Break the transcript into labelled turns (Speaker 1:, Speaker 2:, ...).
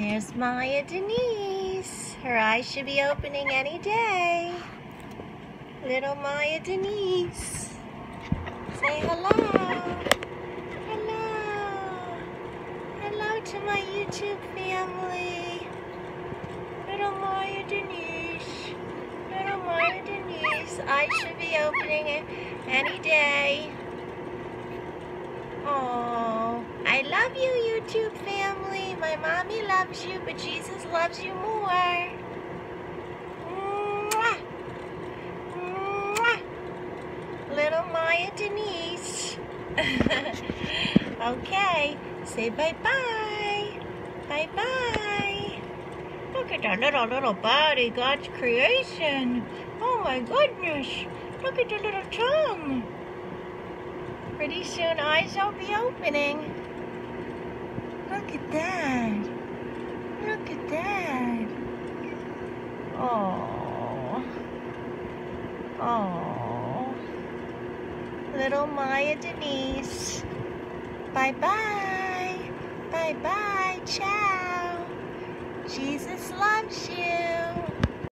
Speaker 1: There's Maya Denise. Her eyes should be opening any day. Little Maya Denise. Say hello. Hello. Hello to my YouTube family. Little Maya Denise. Little Maya Denise. Eyes should be opening any day. Oh, I love you. My mommy loves you, but Jesus loves you more. Mwah. Mwah. Little Maya Denise. okay, say bye-bye. Bye-bye. Look at that little, little body, God's creation. Oh my goodness. Look at the little tongue. Pretty soon eyes will be opening. Look at that. Look at that. Oh. Oh. Little Maya Denise. Bye-bye. Bye-bye. Ciao. Jesus loves you.